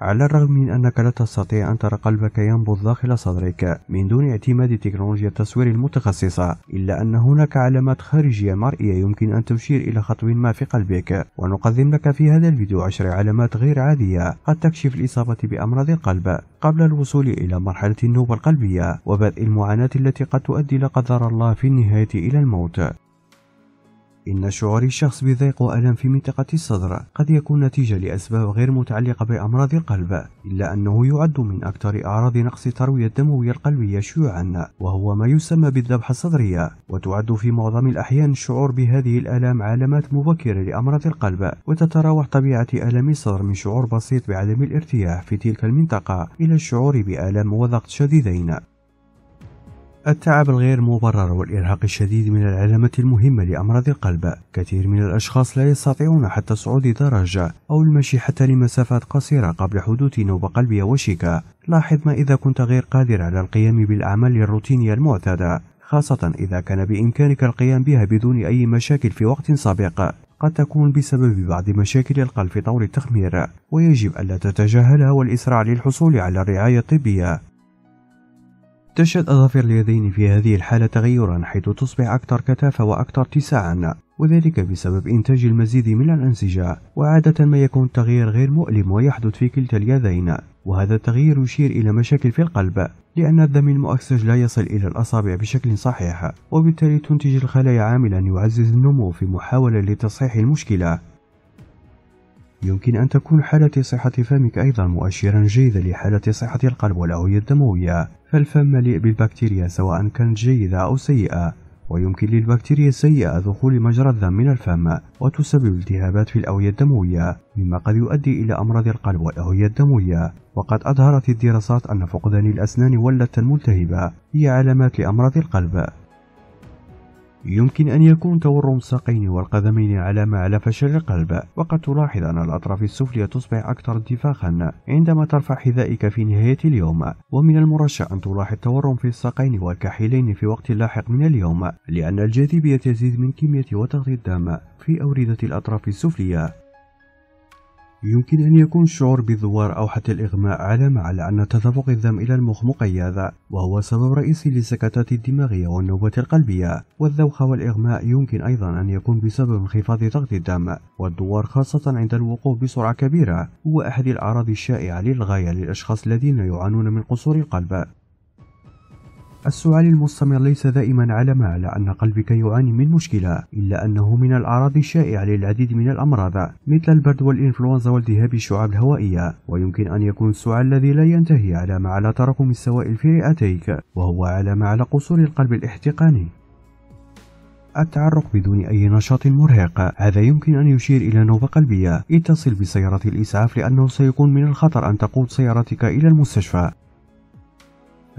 على الرغم من أنك لا تستطيع أن ترى قلبك ينبض داخل صدرك من دون اعتماد تكنولوجيا التصوير المتخصصة إلا أن هناك علامات خارجية مرئية يمكن أن تشير إلى خطو ما في قلبك. ونقدم لك في هذا الفيديو عشر علامات غير عادية قد تكشف الإصابة بأمراض القلب قبل الوصول إلى مرحلة النوبة القلبية وبدء المعاناة التي قد تؤدي لا قدر الله في النهاية إلى الموت. إن شعور الشخص بضيق وألم في منطقة الصدر قد يكون نتيجة لأسباب غير متعلقة بأمراض القلب إلا أنه يعد من أكثر أعراض نقص التروية الدموية القلبية شيوعا وهو ما يسمى بالذبحة الصدرية وتعد في معظم الأحيان الشعور بهذه الآلام علامات مبكرة لأمراض القلب وتتراوح طبيعة آلام الصدر من شعور بسيط بعدم الارتياح في تلك المنطقة إلى الشعور بآلام وضغط شديدين. التعب الغير مبرر والإرهاق الشديد من العلامات المهمة لأمراض القلب. كثير من الأشخاص لا يستطيعون حتى صعود درجة أو المشي حتى لمسافات قصيرة قبل حدوث نوبة قلبية وشيكة. لاحظ ما إذا كنت غير قادر على القيام بالأعمال الروتينية المعتادة خاصة إذا كان بإمكانك القيام بها بدون أي مشاكل في وقت سابق. قد تكون بسبب بعض مشاكل القلب في طور التخمير ويجب ألا تتجاهلها والإسراع للحصول على الرعاية الطبية. تشهد أظافر اليدين في هذه الحالة تغيرا حيث تصبح أكثر كثافة وأكثر اتساعا وذلك بسبب إنتاج المزيد من الأنسجة وعادة ما يكون التغيير غير مؤلم ويحدث في كلتا اليدين. وهذا التغيير يشير إلى مشاكل في القلب لأن الدم المؤكسج لا يصل إلى الأصابع بشكل صحيح وبالتالي تنتج الخلايا عاملا يعزز النمو في محاولة لتصحيح المشكلة. يمكن أن تكون حالة صحة فمك أيضا مؤشرا جيدا لحالة صحة القلب والأوعية الدموية فالفم مليء بالبكتيريا سواء كانت جيدة أو سيئة ويمكن للبكتيريا السيئة دخول مجرى الدم من الفم وتسبب التهابات في الأوعية الدموية مما قد يؤدي إلى أمراض القلب والأوعية الدموية. وقد أظهرت الدراسات أن فقدان الأسنان واللثة الملتهبة هي علامات لأمراض القلب. يمكن أن يكون تورم الساقين والقدمين علامة على فشل القلب وقد تلاحظ أن الأطراف السفلية تصبح أكثر انتفاخا عندما ترفع حذائك في نهاية اليوم. ومن المرشح أن تلاحظ تورم في الساقين والكحيلين في وقت لاحق من اليوم لأن الجاذبية تزيد من كمية وضغط الدم في أوردة الأطراف السفلية. يمكن أن يكون الشعور بالذوار أو حتى الإغماء علامة على أن تدفق الدم إلى المخ مقيد وهو سبب رئيسي للسكتات الدماغية والنوبة القلبية. والذوخة والإغماء يمكن أيضا أن يكون بسبب انخفاض ضغط الدم والدوار خاصة عند الوقوف بسرعة كبيرة. هو أحد الأعراض الشائعة للغاية للأشخاص الذين يعانون من قصور القلب. السعال المستمر ليس دائما علامة على أن قلبك يعاني من مشكلة إلا أنه من الأعراض الشائعة للعديد من الأمراض مثل البرد والإنفلونزا والتهاب الشعاب الهوائية. ويمكن أن يكون السعال الذي لا ينتهي علامة على تراكم السوائل في رئتيك وهو علامة على قصور القلب الاحتقاني. التعرق بدون أي نشاط مرهق. هذا يمكن أن يشير إلى نوبة قلبية. اتصل بسيارة الإسعاف لأنه سيكون من الخطر أن تقود سيارتك إلى المستشفى.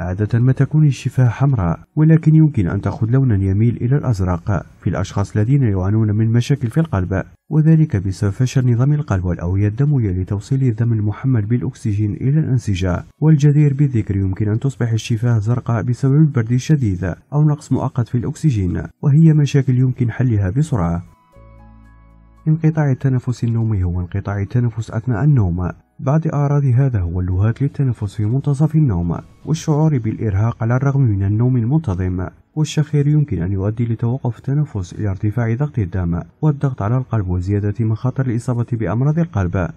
عادة ما تكون الشفاه حمراء ولكن يمكن أن تأخذ لونا يميل إلى الأزرق. في الأشخاص الذين يعانون من مشاكل في القلب وذلك بسبب فشل نظام القلب والأوعية الدموية لتوصيل الدم المحمل بالأكسجين إلى الأنسجة. والجدير بالذكر يمكن أن تصبح الشفاه زرقاء بسبب البرد الشديد أو نقص مؤقت في الأكسجين وهي مشاكل يمكن حلها بسرعة. انقطاع التنفس النومي هو انقطاع التنفس أثناء النوم. بعد أعراض هذا هو اللهات للتنفس في منتصف النوم والشعور بالإرهاق على الرغم من النوم المنتظم والشخير يمكن أن يؤدي لتوقف التنفس إلى ارتفاع ضغط الدم والضغط على القلب وزيادة مخاطر الإصابة بأمراض القلب.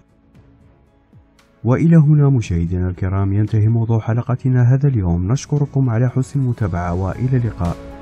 وإلى هنا مشاهدينا الكرام ينتهي موضوع حلقتنا هذا اليوم. نشكركم على حسن المتابعة وإلى اللقاء.